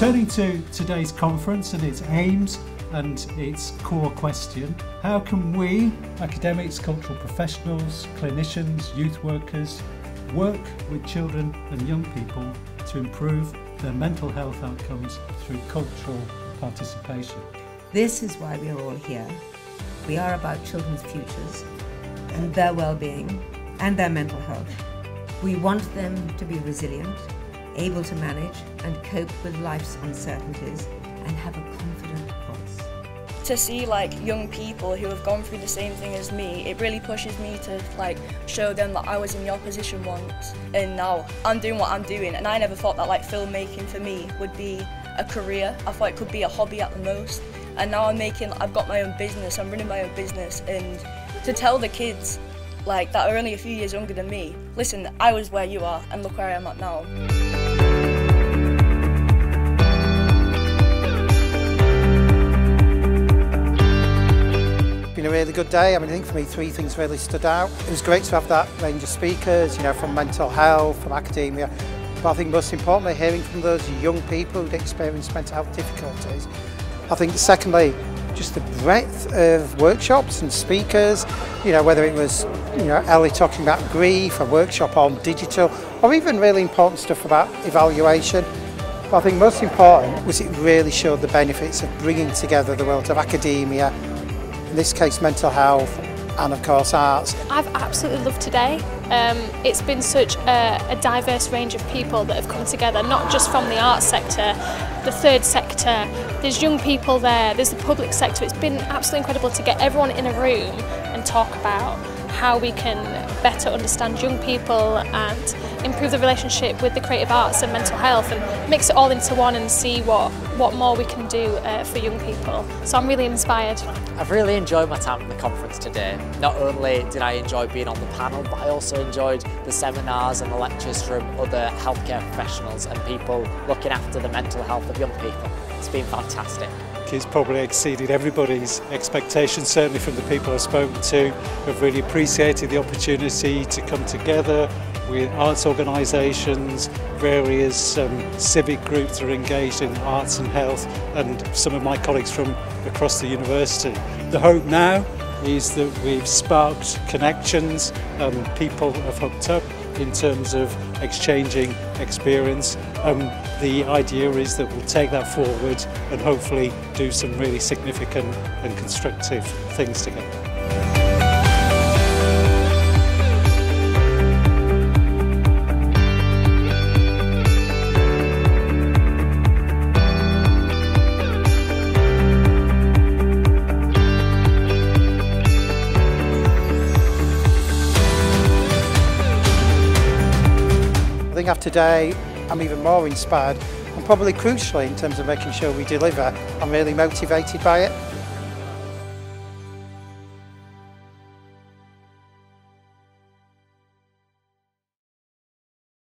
Turning to today's conference and its aims and its core question, how can we, academics, cultural professionals, clinicians, youth workers, work with children and young people to improve their mental health outcomes through cultural participation? This is why we are all here. We are about children's futures and their well-being and their mental health. We want them to be resilient, able to manage and cope with life's uncertainties and have a confident voice. To see like young people who have gone through the same thing as me, it really pushes me to like show them that I was in your position once and now I'm doing what I'm doing and I never thought that like filmmaking for me would be a career. I thought it could be a hobby at the most and now I'm making, I've got my own business, I'm running my own business and to tell the kids like that are only a few years younger than me, listen, I was where you are and look where I am at now. Been a really good day. I mean, I think for me, three things really stood out. It was great to have that range of speakers, you know, from mental health, from academia, but I think most importantly, hearing from those young people who'd experienced mental health difficulties. I think secondly, just the breadth of workshops and speakers, you know, whether it was, you know, Ellie talking about grief, a workshop on digital, or even really important stuff about evaluation. But I think most important was it really showed the benefits of bringing together the world of academia, in this case mental health and of course arts. I've absolutely loved today. Um, it's been such a, a diverse range of people that have come together, not just from the arts sector, the third sector, there's young people there, there's the public sector. It's been absolutely incredible to get everyone in a room and talk about how we can better understand young people and improve the relationship with the creative arts and mental health and mix it all into one and see what, what more we can do uh, for young people. So I'm really inspired. I've really enjoyed my time at the conference today. Not only did I enjoy being on the panel, but I also enjoyed the seminars and the lectures from other healthcare professionals and people looking after the mental health of young people. It's been fantastic. It's probably exceeded everybody's expectations, certainly from the people I've spoken to, have really appreciated the opportunity to come together with arts organisations, various um, civic groups that are engaged in arts and health, and some of my colleagues from across the university. The hope now is that we've sparked connections and people have hooked up in terms of exchanging experience. Um, the idea is that we'll take that forward and hopefully do some really significant and constructive things together. After today I'm even more inspired and probably crucially in terms of making sure we deliver, I'm really motivated by it.